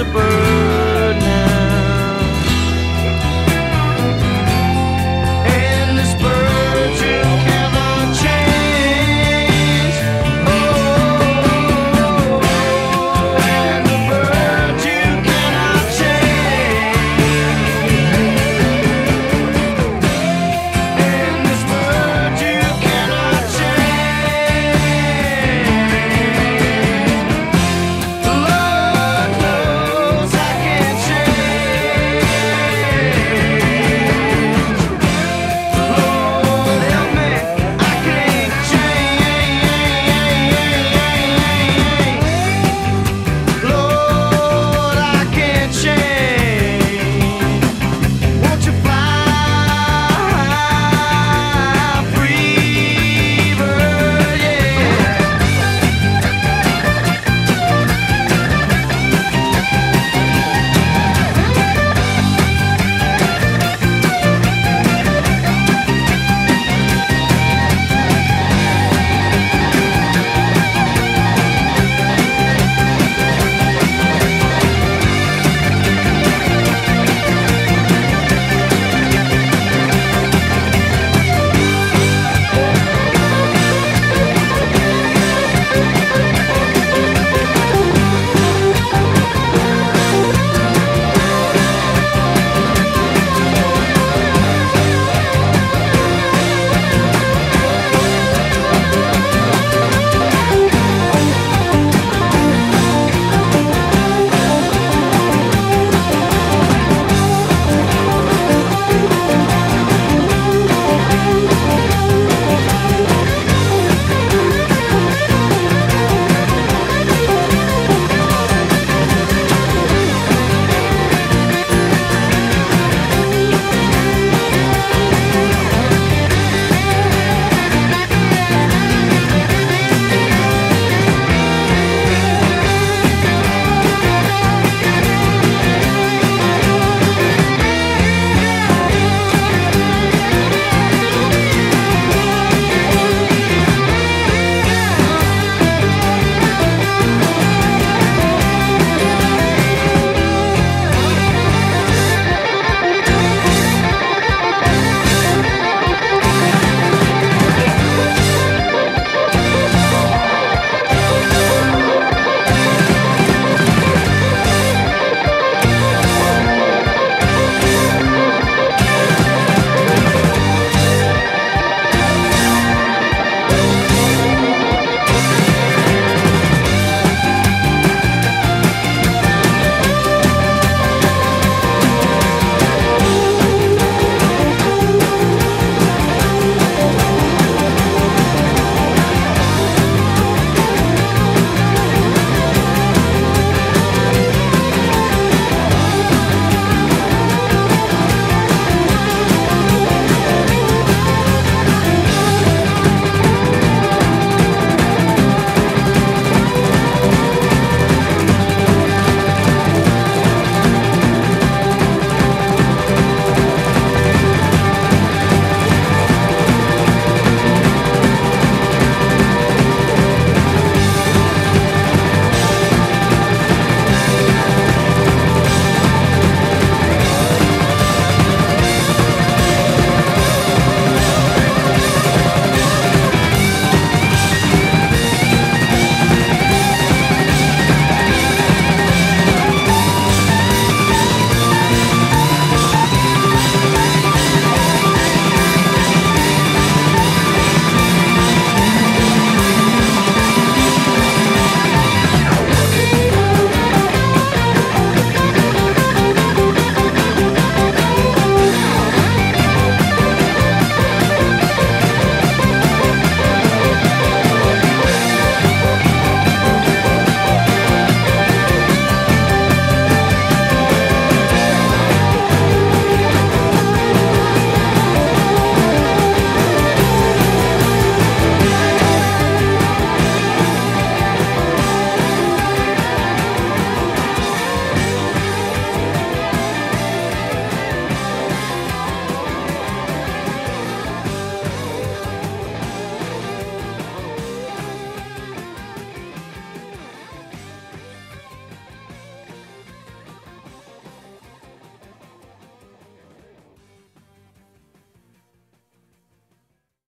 a bird.